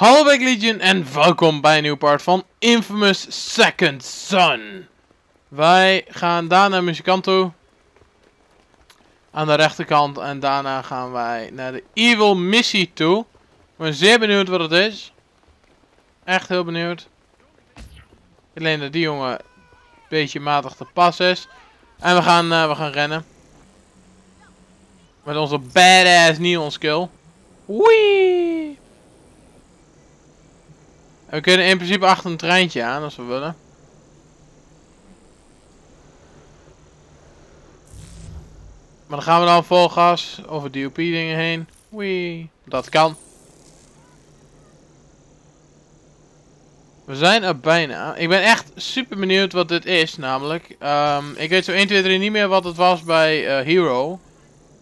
Hallo Back Legion en welkom bij een nieuw part van Infamous Second Son. Wij gaan daar naar muzikant toe. Aan de rechterkant en daarna gaan wij naar de Evil Missie toe. Ik ben zeer benieuwd wat het is. Echt heel benieuwd. Alleen dat die jongen een beetje matig te pas is. En we gaan, uh, we gaan rennen. Met onze badass neon skill. Wee! We kunnen in principe achter een treintje aan als we willen. Maar dan gaan we dan vol gas over DOP dingen heen. Wee. Dat kan. We zijn er bijna. Ik ben echt super benieuwd wat dit is namelijk. Um, ik weet zo 1, 2, 3 niet meer wat het was bij uh, Hero.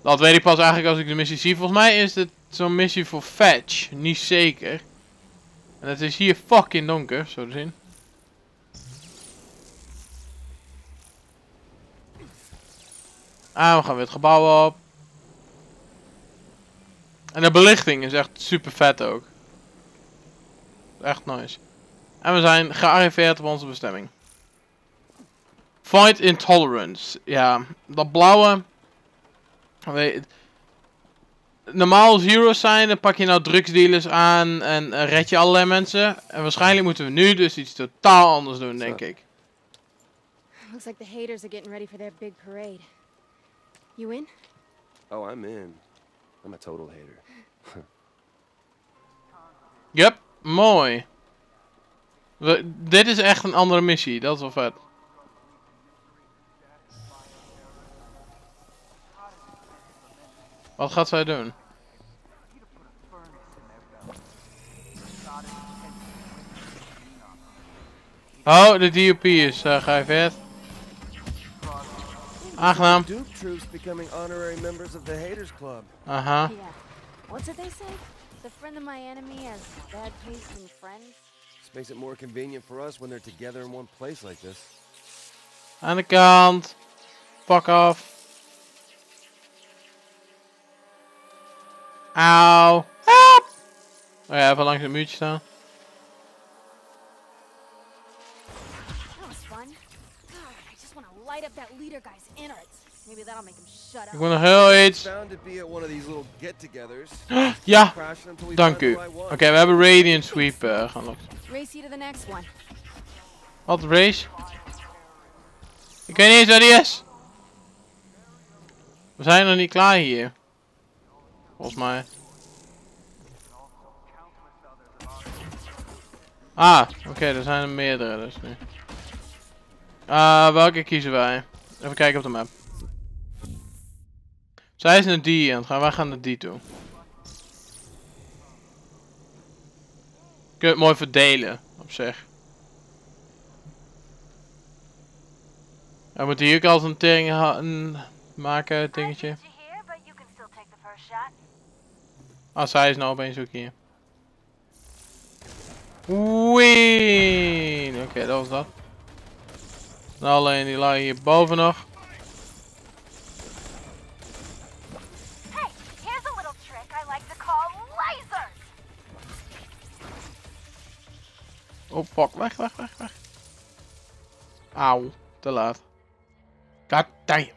Dat weet ik pas eigenlijk als ik de missie zie. Volgens mij is dit zo'n missie voor fetch. Niet zeker. En het is hier fucking donker, zo te zien. Ah, we gaan weer het gebouw op. En de belichting is echt super vet ook. Echt nice. En we zijn gearriveerd op onze bestemming. Fight Intolerance. Ja, dat blauwe... Weet, normaal als heroes zijn, dan pak je nou drugsdealers aan en uh, red je allerlei mensen. En waarschijnlijk moeten we nu dus iets totaal anders doen, denk ik. Looks like the haters are getting ready for their big parade. You in? Oh, I'm in. I'm a total hater. yep, mooi. We, dit is echt een andere missie, dat is wel vet. Wat gaat zij doen? Oh, de DOP is uh, gearriveerd. Aangenaam. Duke troops becoming honorary members of the Haters Club. Uh huh. Yeah. What did they say? The friend of my enemy has bad taste in friends. This makes it more convenient for us when they're together in one place like this. Aan de kant. Fuck off. Auw. Help! Oh ja, even langs het muurtje staan. Ik moet nog heel iets. ja, dank u. Oké, okay, we hebben Radiant Sweep uh, gaan lossen. Wat, race? Ik weet niet eens waar die is. We zijn nog niet klaar hier. Volgens mij. Ah, oké, er zijn er meerdere dus nu. Uh, welke kiezen wij? Even kijken op de map. Zij is naar die en gaan wij gaan naar die toe. Kun je het mooi verdelen op zich. We moeten hier ook altijd een tering maken, dingetje. Ah, zij is nou opeens ook hier. Wee! Oké, okay, dat was dat. Nou, alleen die lui hier boven nog. Oh fuck, weg, weg, weg, weg. Auw, te laat. God damn.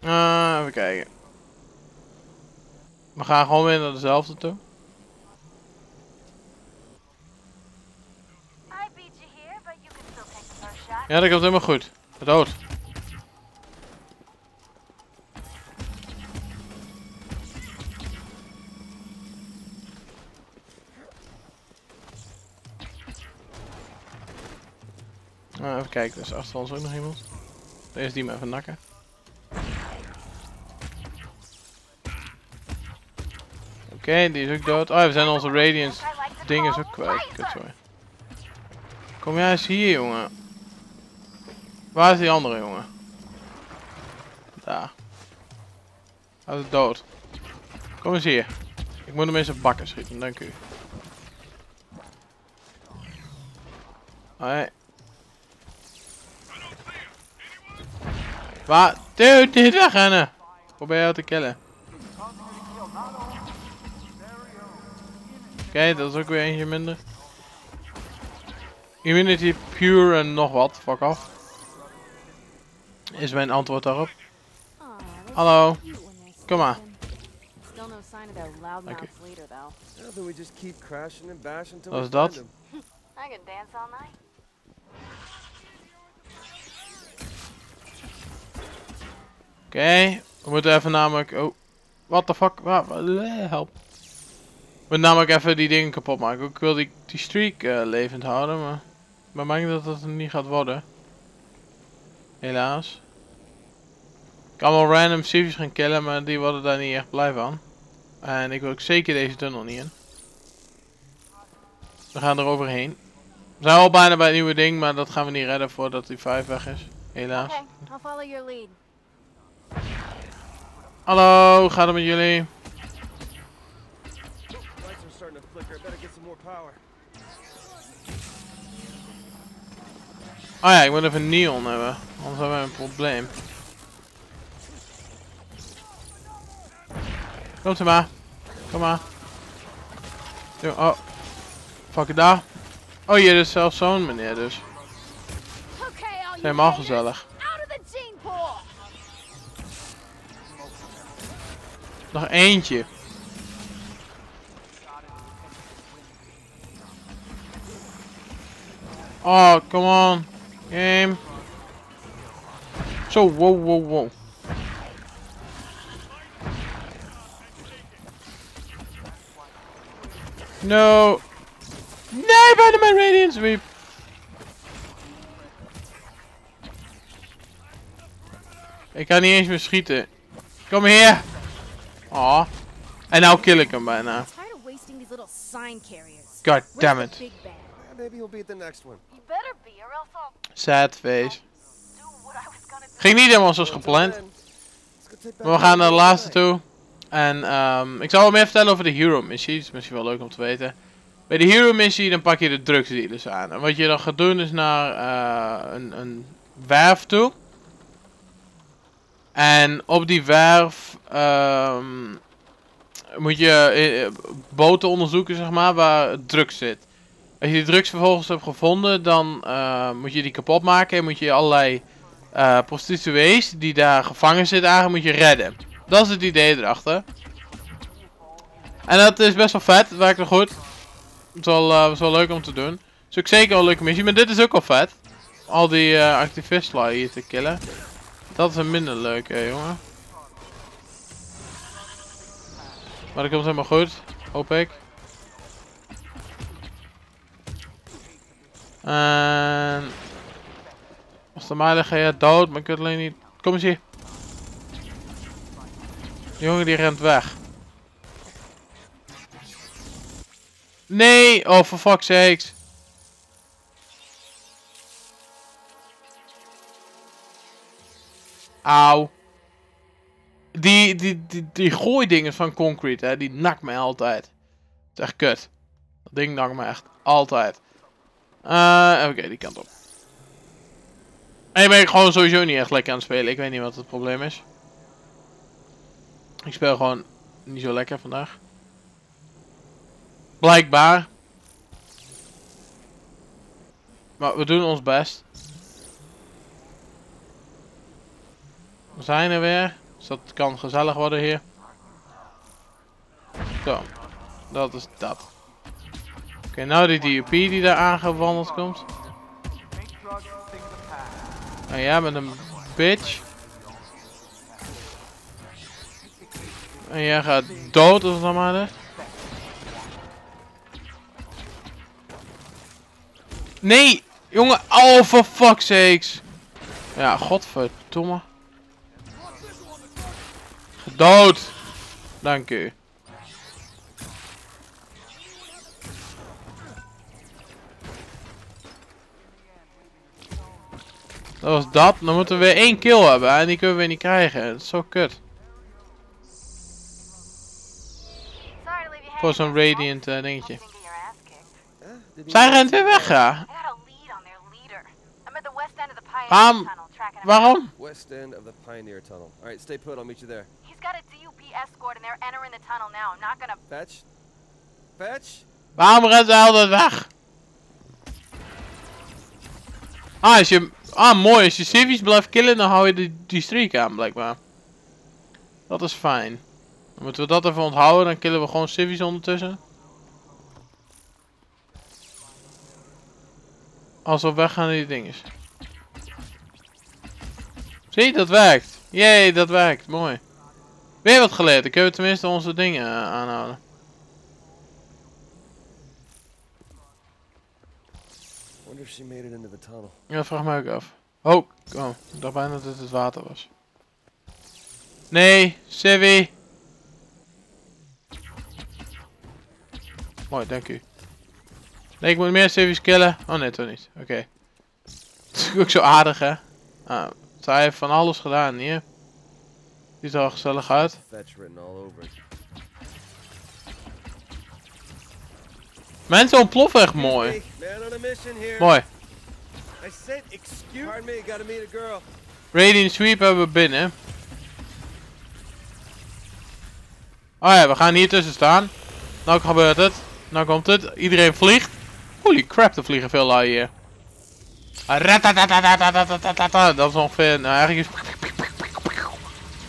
Uh, even kijken. We gaan gewoon weer naar dezelfde toe. Ja, dat komt helemaal goed. Dood. Even kijken, dus achter ons ook nog iemand. Eerst die me even nakken. okay, die is ook dood. Oh, we zijn onze Radiance dingen ook kwijt. Kom jij eens hier, jongen. Waar is die andere, jongen? Daar. Hij is dood. Kom eens hier. Ik moet hem eens op bakken schieten, dank u. Hoi. Waar? Dude, dit wegrennen! Probeer jou te killen. Oké, dat is ook weer eentje minder. Immunity pure en nog wat. Fuck af. Is mijn antwoord daarop. Hallo. Kom maar. sleeping. Still no sign of Oké, we moeten even namelijk... Oh, what the fuck? Waar, eh, help. We moeten namelijk even die dingen kapot maken. Ik wil die, die streak eh, levend houden, maar... Ik ben bang dat dat niet gaat worden. Helaas. Ik kan wel random civies gaan killen, maar die worden daar niet echt blij van. En ik wil ook zeker deze tunnel niet in. We gaan er overheen. We zijn al bijna bij het nieuwe ding, maar dat gaan we niet redden voordat die 5 weg is. Helaas. Okay, I'll follow your lead. Hallo, gaat het met jullie? Oh ja, ik moet even neon hebben. Anders hebben we een probleem. Komt u maar. Kom maar. Oh. Fuck it daar. Oh, hier is zelfs zo'n meneer dus. Helemaal gezellig. Nog eentje. Oh, come on. Game. Zo, wow, wow, wow. No. Nee, bijna mijn radiant sweep. Ik kan niet eens meer schieten. Kom hier. Oh. En nou kill ik hem bijna. Tired of wasting these little sign carriers. God damn it. Maybe he'll be at the next one. You better be, or else I'll Sad face. Ging niet helemaal zoals gepland. Maar we gaan naar de laatste toe. En ehm, ik zal wel meer vertellen over de hero missie. Dat is misschien wel leuk om te weten. Bij de hero missie dan pak je de drugsdealers aan. En wat je dan gaat doen is naar eh, een, een werf toe. En op die werf ehm, moet je eh, boten onderzoeken zeg maar waar drugs zit. Als je die drugs vervolgens hebt gevonden dan eh, moet je die kapot maken. En moet je allerlei eh, prostituees die daar gevangen zitten eigenlijk moet je redden. Dat is het idee erachter. En dat is best wel vet, het werkt wel goed. Het is wel, het is wel leuk om te doen. Het is ook zeker wel een leuke missie, maar dit is ook wel vet. Al die activisten hier te killen. Dat is een minder leuke, jongen. Maar dat komt helemaal goed, hoop ik. En... Als de mij dood, maar ik weet alleen niet... Kom eens hier. Jongen die rent weg. Nee! Oh, for fuck's sakes. Auw. Die, die, die, die gooidingen van Concrete, hè, die nakt mij altijd. Dat is echt kut. Dat ding nakt me echt altijd. Eh, Oké, die kant op. En ben ik gewoon sowieso niet echt lekker aan het spelen. Ik weet niet wat het probleem is. Ik speel gewoon niet zo lekker vandaag. Blijkbaar. Maar we doen ons best. We zijn er weer. Dus dat kan gezellig worden hier. Zo. Dat is dat. Oké, nou die DUP die daar aangewandeld komt. En jij bent een bitch. En jij gaat dood het dan maar. Nee! Jongen, oh for fuck's sakes. Ja, godverdomme. Gedood. Dank u. Dat was dat. Dan moeten we weer één kill hebben en die kunnen we weer niet krijgen. Dat is zo kut. Voor zo'n radiant eh, dingetje. Zij rent weer weg, ja. Waarom? Waarom? West end of the Pioneer Tunnel. All right, stay put. I'll meet you there. Got a DUP escort and they're entering the tunnel now. I'm not gonna. Fetch? Fetch? Waarom rennen ze altijd weg? Ah, als je... Ah, mooi. Als je civvies blijft killen, dan hou je die, die streak aan, blijkbaar. Dat is fijn. Dan moeten we dat even onthouden, dan killen we gewoon civvies ondertussen. Als we op weg gaan naar die dinges. Zie, dat werkt. Jee, dat werkt. Mooi. Weer wat geleerd. Dan kunnen we tenminste onze dingen eh, aanhouden. Ja, vraag me ook af. Oh, oh, ik dacht bijna dat het het water was. Nee, Civi. Mooi, dank u. Nee, ik moet meer Civi's killen. Oh nee, toch niet. Oké. Het is ook zo aardig, hè? Ah, zij heeft van alles gedaan hier. Ziet er al gezellig uit. Mensen ontploffen echt mooi. Mooi. Radiant Sweep hebben we binnen. Oh ja, we gaan hier tussen staan. Nou gebeurt het. Nou komt het. Iedereen vliegt. Holy crap, er vliegen veel laaien. hier. Dat is ongeveer... Nou, eigenlijk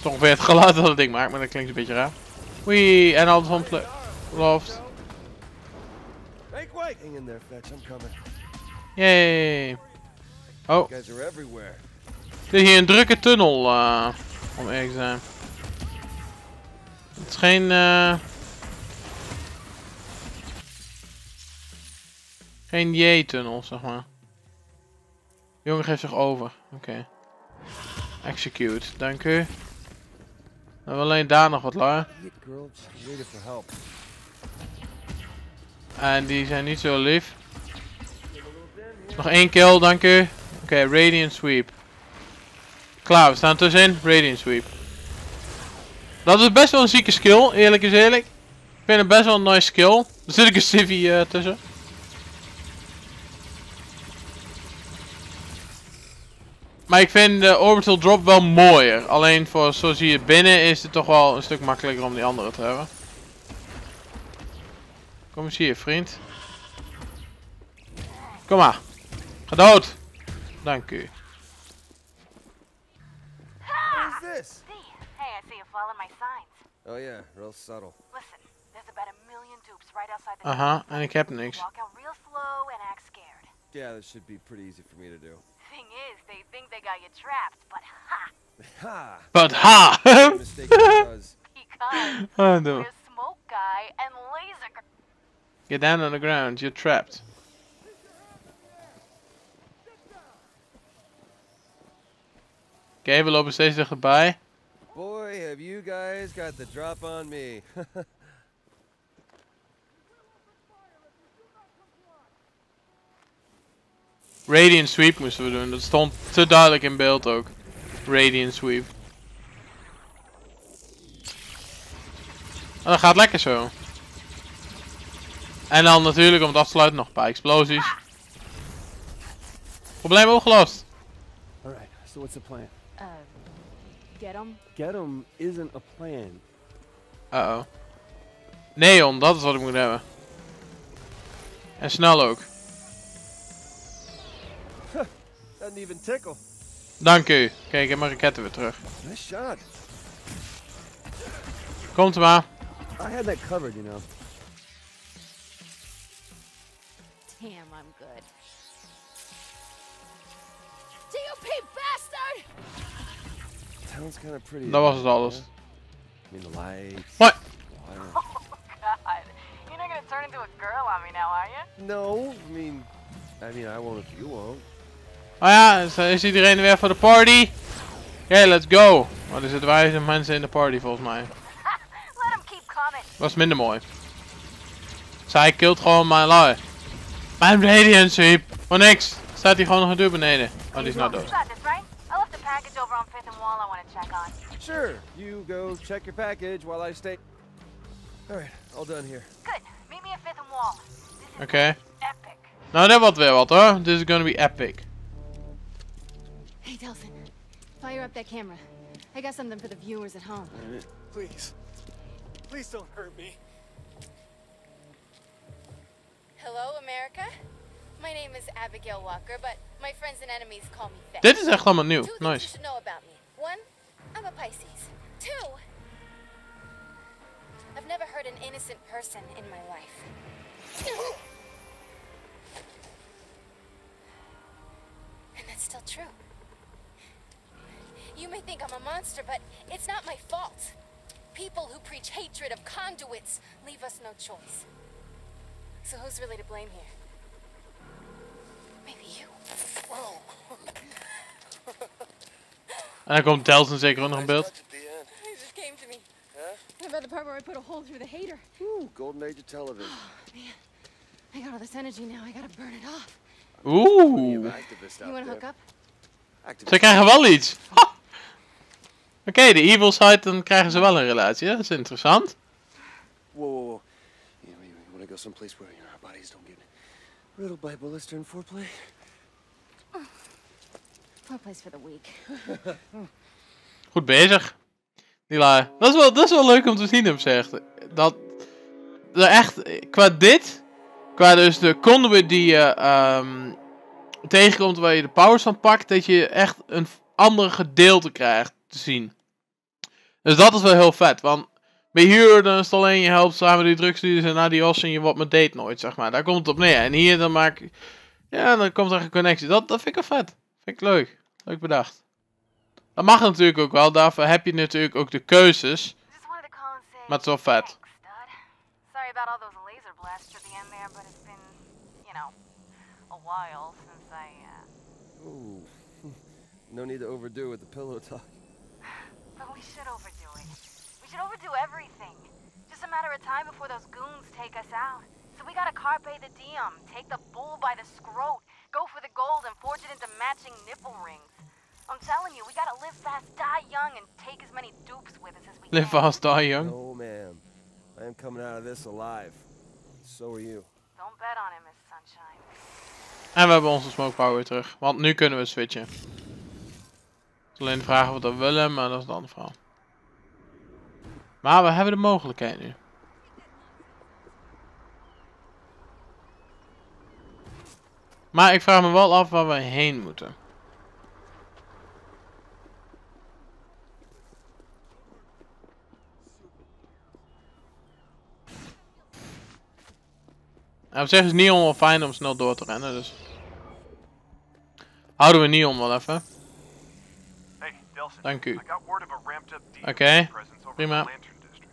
is ongeveer het geluid dat het ding maakt, maar dat klinkt een beetje raar. Wee, en alles van loft. Yay. Oh. Dit is hier een drukke tunnel, eh, om eerlijk te zijn. Het is geen, eh Geen J-tunnel, zeg maar. Jongen geeft zich over. Oké. Execute, dank u. We alleen daar nog wat help. En die zijn niet zo lief. Nog één kill, dank u. Oké, Radiant Sweep. Klaar, we staan tussenin. Radiant Sweep. Dat is best wel een zieke skill, eerlijk is eerlijk. Ik vind het best wel een nice skill. Er zit een civvy eh, tussen. Maar ik vind de orbital drop wel mooier. Alleen voor zoals hier binnen is het toch wel een stuk makkelijker om die andere te hebben. Kom eens hier, vriend. Kom maar. Ga dood. Dank u. Oh yeah, real subtle. Listen, there's about a million dupes right outside the. Aha, en ik heb niks. Yeah, this should be pretty easy for me to do. Trapped, but ha! Ha! But ha! Mistake because Because oh no. we're Smoke Guy and Laser Girl. Get down on the ground, you're trapped. Oké, we lopen steeds dichterbij. boy, have you guys got the drop on me. Radiant Sweep moesten we doen, dat stond te duidelijk in beeld ook. Radiant Sweep. Oh, dat gaat lekker zo. En dan natuurlijk om het af te sluiten nog een paar explosies. Probleem opgelost. All right, so what's the plan? Uh, get him? Get him isn't a plan. Uh oh. Neon, dat is wat ik moet hebben. En snel ook. Doesn't even tickle. Dank u. Kijk, ik heb mijn raketten weer terug. Nice shot. Komt er maar. I had that covered, you know. Damn, I'm good. DUP bastard! Town's kind of pretty. Dat was out het alles. there. I mean, the lights. What? water. God, you're not gonna turn into a girl on me now, are you? No, I mean, I mean, I won't if you won't. Oh ja, is, is iedereen weer voor de party? Oké, let's go. Maar er zitten weinig mensen in de party volgens mij. Let him keep coming. Dat is minder mooi. Zij killt gewoon mijn lui. Mijn radiant sweep. Voor niks. Staat hij gewoon nog een deur beneden. Oh, die is nou dood. Sure, you go check your package while I stay. All right, all done here. Good. Meet me at Fifth and Wall. This is Oké. epic. Nou, dat wordt weer wat hoor. This is gonna be epic. Hey, Delson. Fire up that camera. I got something for the viewers at home. All right. Please. Please don't hurt me. Hello, America. My name is Abigail Walker, but my friends and enemies call me Fetch. Dit is echt allemaal nieuw. Two things you Nice. should know about me. One, I'm a Pisces. Two, I've never hurt an innocent person in my life. And that's still true. You may think I'm a monster, but it's not my fault. People who preach hatred of conduits leave us no choice. So who's really to blame here? Maybe you. En dan komt Delson zeker ook nog in beeld. at the end. It just came to me. Huh? About the part where I put a hole through the hater. Ooh, golden age of television. Oh, I got all this energy now. I gotta burn it off. Plenty of Oeh. activists You wanna hook up? Activists. Ze krijgen wel iets. Ha! Oké, de evil side, dan krijgen ze wel een relatie. Dat is interessant. You, you, you want to go someplace where you know, our bodies don't get riddled by bullets during foreplay? Place for the weak. Goed bezig. Die lui. Dat is wel, dat is wel leuk om te zien, hem zegt. Dat er echt, qua dit, qua dus de conduit die je ehm, tegenkomt waar je de powers van pakt, dat je echt een andere gedeelte krijgt te zien. Dus dat is wel heel vet, want bij hier dan is het alleen je helpt samen die drugsstudies en adios en je wordt met date nooit, zeg maar. Daar komt het op neer. En hier dan maak ja, dan komt er een connectie. Dat, dat vind ik wel vet. Vind ik leuk. Leuk bedacht. Dat mag natuurlijk ook wel, daarvoor heb je natuurlijk ook de keuzes. Maar het is wel vet. Thanks, stud. Sorry about all those laser blasts at the end there, but it's been, you know, a while since I, uh. Ooh. no need to overdo with the pillow talk. But we should overdo it. We should overdo everything. Just a matter of time before those goons take us out. So we gotta carpe the diem, take the bull by the scrote, go for the gold and forge it into matching nipple rings. I'm telling you, we gotta live fast, die young, and take as many dupes with us as we Live can. fast, die young. No, ma'am. I am coming out of this alive. So are you. Don't bet on him, Miss Sunshine. En we hebben onze smoke power weer terug. Want nu kunnen we switchen. Alleen vraag of we dat willen, maar dat is een ander verhaal. Maar we hebben de mogelijkheid nu. Maar ik vraag me wel af waar we heen moeten. En op zich is Neon wel fijn om snel door te rennen, dus... Houden we Neon wel even. Oké, presence over prima. in the Lantern District.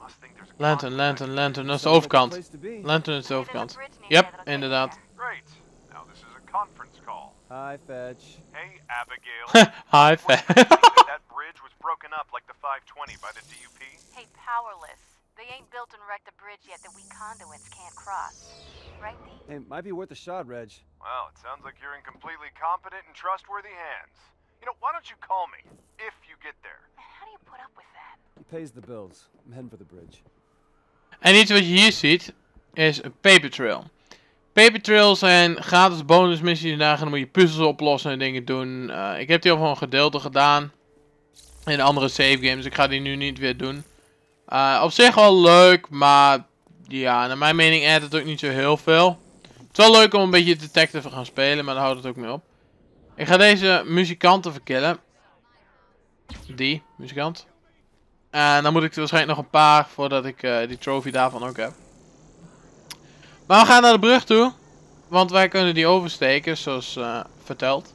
Must think there's a Lantern, lantern, lantern. Dat is de Sounds the overkant. place. Lantern is de Hey, there's overkant. Yep, there that'll take inderdaad. Great. Now this is a conference call. Hi, Fetch. Hey, Abigail. Hi, What's fam. the thinking that that bridge was broken up like the 520 by the DUP? Hey, powerless. They ain't built and wrecked a bridge yet that we conduits can't cross. Right, D? Hey, might be worth a shot, Reg. Well, it sounds like you're in completely competent and trustworthy hands. You know, why don't you call me if you get there? Man, how do you put up with that? He pays the bills. I'm heading for the bridge. En iets wat je hier ziet is een paper trail. Paper trails zijn gratis bonusmissies. Daar dan moet je puzzels oplossen en dingen doen. Eh, ik heb die al voor een gedeelte gedaan. In andere save games. Ik ga die nu niet weer doen. Eh, op zich wel leuk, maar ja, naar mijn mening addt het ook niet zo heel veel. Het is wel leuk om een beetje detective te gaan spelen, maar daar houdt het ook mee op. Ik ga deze muzikanten verkillen. Die, muzikant. En dan moet ik er waarschijnlijk nog een paar voordat ik eh, die trophy daarvan ook heb. Maar we gaan naar de brug toe. Want wij kunnen die oversteken, zoals eh, verteld.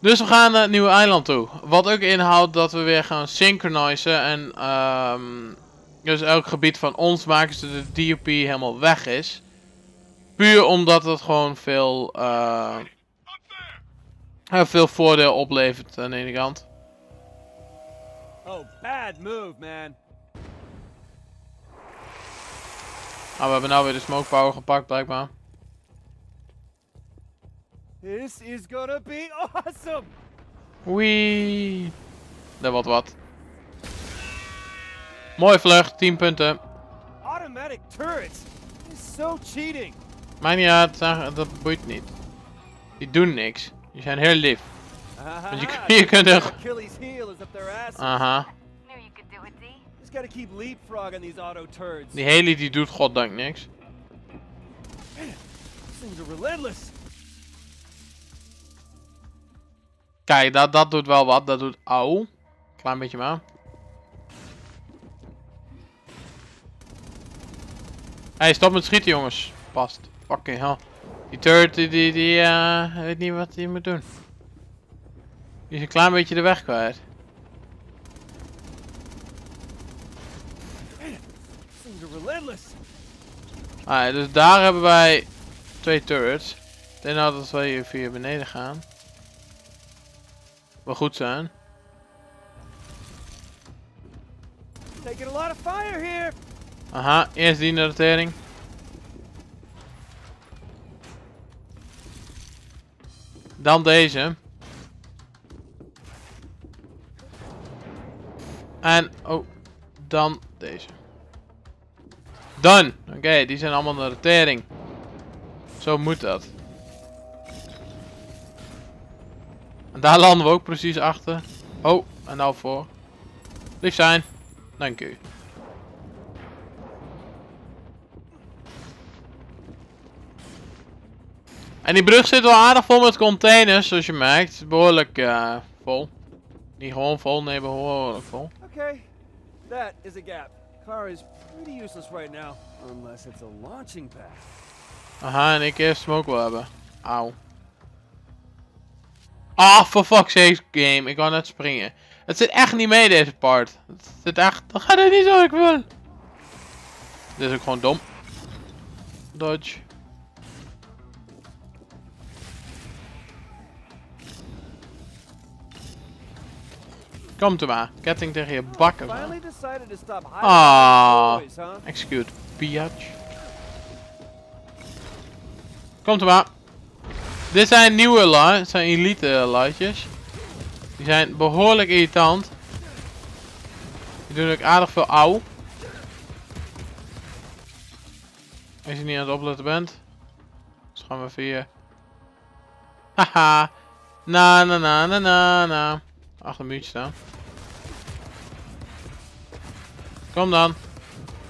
Dus we gaan naar het nieuwe eiland toe. Wat ook inhoudt dat we weer gaan synchronizen. En ehm, dus elk gebied van ons maken zodat de DOP helemaal weg is. Puur omdat het gewoon veel, eh, eh, veel voordeel oplevert aan de ene kant. Oh, bad move, man. Ah, we hebben nou weer de smoke power gepakt blijkbaar. This is gonna be awesome. Wee. Dat wordt wat. Mooi vlucht, 10 punten. Automatic turrets. It's so cheating. Maakt niet uit, dat boeit niet. Die doen niks. Die zijn heel lief. Je je kunt er-. Aha. Knew you could do it, D. just gotta keep leapfrogging these auto turds. Die heli die doet goddank niks. Kijk, dat, dat doet wel wat. Dat doet au. Klein beetje maar. Hey, stop met schieten jongens. Past. Fucking hell. Die turret die, die, die eh, weet niet wat hij moet doen. Die is een klein beetje de weg kwijt. Ah, dus daar hebben wij twee turrets. Ik denk nou dat we hier via beneden gaan. Wel goed zijn. Taking a lot of fire here. Aha, eerst die naar Dan deze. En, oh, dan deze. Done! Oké, die zijn allemaal naar de. Zo moet dat. En daar landen we ook precies achter. Oh, en nou voor. Lief zijn. Dank u. En die brug zit wel aardig vol met containers, zoals je merkt. Behoorlijk eh, vol. Niet gewoon vol, nee, behoorlijk vol. Okay, that is a gap. Car is pretty useless right now, unless it's a launching pad. Aha, en ik eerst ook wel hebben. Auw. Ah, for fuck's sake, game. Ik wou net springen. Het zit echt niet mee, deze part. Het zit echt... Dat gaat het niet zo ik wil. Dit is ook gewoon dom. Dodge. Kom toe maar. Ketting tegen je bakken. Ah. Execute, biatch. Komt er maar. Dit zijn nieuwe la, het zijn elite lightjes. Die zijn behoorlijk irritant. Die doen ook aardig veel auw. Als je niet aan het opletten bent. Dus gaan we via. Haha. Na na na na na na. Achter een muurtje staan. Kom dan.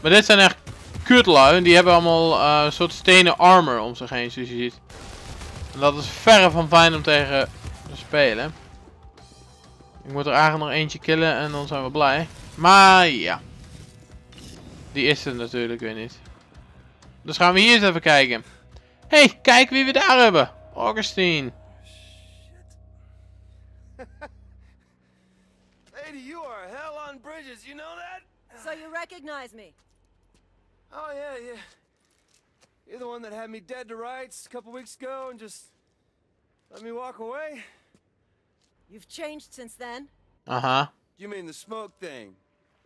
Maar dit zijn echt kutlui. Die hebben allemaal eh, een soort stenen armor om zich heen, zoals je ziet. En dat is verre van fijn om tegen te spelen. Ik moet er eigenlijk nog eentje killen en dan zijn we blij. Maar ja. Die is er natuurlijk weer niet. Dus gaan we hier eens even kijken. hey, kijk wie we daar hebben. Augustine. Bridges, you know that? So you recognize me? Oh, yeah, yeah. You're the one that had me dead to rights a couple weeks ago and just let me walk away? You've changed since then. Uh-huh. You mean the smoke thing?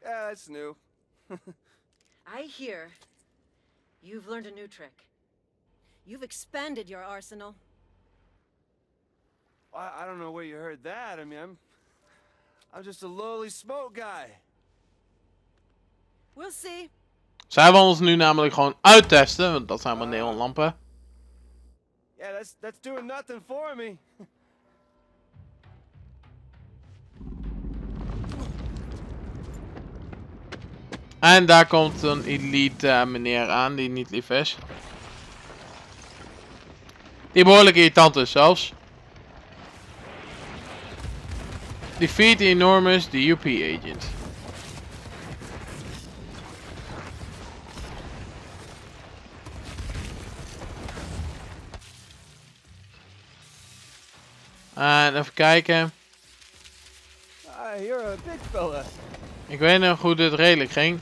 Yeah, that's new. I hear you've learned a new trick. You've expanded your arsenal. I, I don't know where you heard that. I mean, I'm, I'm just a lowly smoke guy. We'll see. Zij willen ons nu namelijk gewoon uittesten, want dat zijn maar neonlampen. Yeah, that's that's doing nothing for me. En daar komt een elite eh, meneer aan die niet lief is. Die behoorlijk irritant is zelfs. Defeat the enormous DUP agent. En even kijken. Ah, big fella. Ik weet nog hoe dit redelijk ging.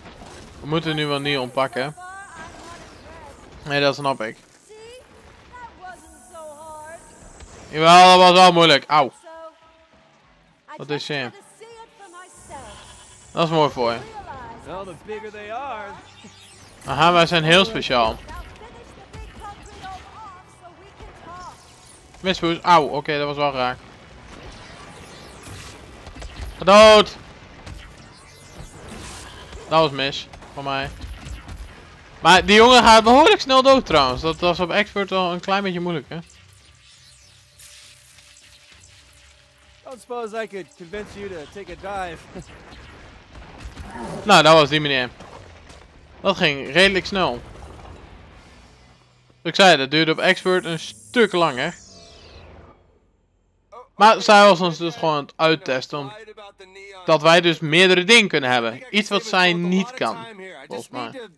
We moeten nu wel niet ontpakken. Nee, dat snap ik. Jawel, dat was wel moeilijk. Auw. Wat is myself. Dat is mooi voor je. Aha, wij zijn heel speciaal. Mispoes. Auw, oké, dat was wel raak. Dood! Dat was mis, van mij. Maar die jongen gaat behoorlijk snel dood trouwens. Dat was op expert wel een klein beetje moeilijk, hè? Don't suppose I could convince you to take a dive. Nou, dat was die meneer. Dat ging redelijk snel. Ik zei, dat duurde op expert een stuk langer. Maar zij was ons dus gewoon aan het uittesten. Om, Lied about the neon dat wij dus meerdere dingen kunnen hebben. think I can Iets wat zij niet kan. time here. I volgens mij.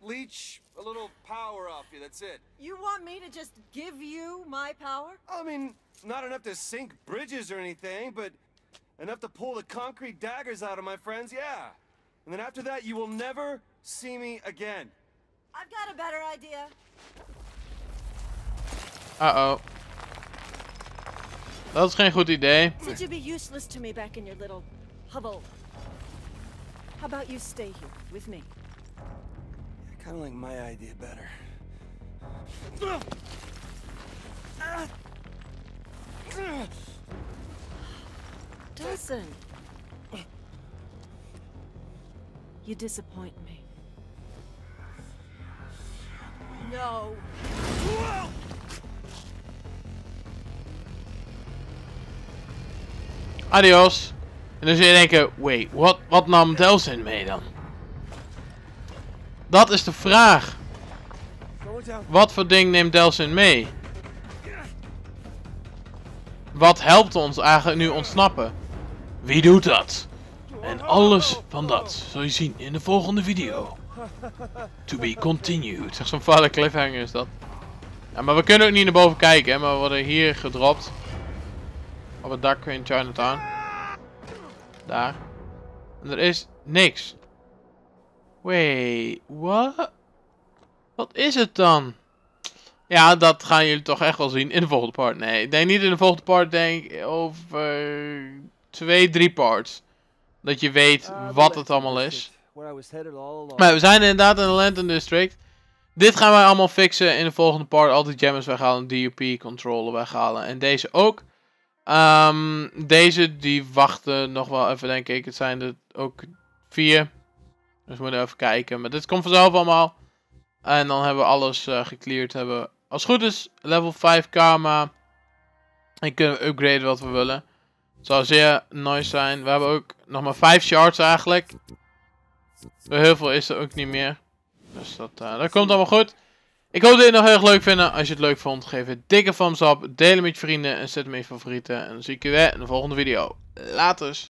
leech a little power off you. That's it. You want me to just give you my power? I mean, not enough to sink bridges or anything, but enough to pull the concrete daggers out of my friends, yeah. And then after that, you will never see me again. I've got a better idea. Uh-oh. Dat is geen goed idee. Since you'd be useless to me back in your little hovel, how about you stay here with me? I kind of like my idea better. Dawson. You disappoint me. No. Adios. En dan zul je denken, wait, wat, wat nam Delsin mee dan? Dat is de vraag. Wat voor ding neemt Delsin mee? Wat helpt ons eigenlijk nu ontsnappen? Wie doet dat? En alles van dat zul je zien in de volgende video. To be continued. Zeg zo'n vader cliffhanger is dat. Ja, maar we kunnen ook niet naar boven kijken, hè, maar we worden hier gedropt. Op het dak in Chinatown. Daar. En er is niks. Wait, what? Wat is het dan? Ja, dat gaan jullie toch echt wel zien in de volgende part. Nee, ik denk niet in de volgende part, denk ik over twee, drie parts. Dat je weet wat het allemaal is. Maar we zijn inderdaad in de Lantern District. Dit gaan wij allemaal fixen in de volgende part. Al die gems weghalen, DUP controller weghalen. En deze ook. Ehm, deze die wachten nog wel even denk ik. Het zijn er ook vier. Dus we moeten even kijken. Maar dit komt vanzelf allemaal. En dan hebben we alles eh gecleared. Hebben als het goed is level 5 karma. En kunnen we upgraden wat we willen. Zou zeer nice zijn. We hebben ook nog maar 5 shards eigenlijk. Heel veel is er ook niet meer. Dus dat, eh, dat komt allemaal goed. Ik hoop dat jullie het nog heel erg leuk vinden. Als je het leuk vond, geef een dikke thumbs up. Deel hem met je vrienden en zet hem in je favorieten. En dan zie ik je weer in de volgende video. Laters.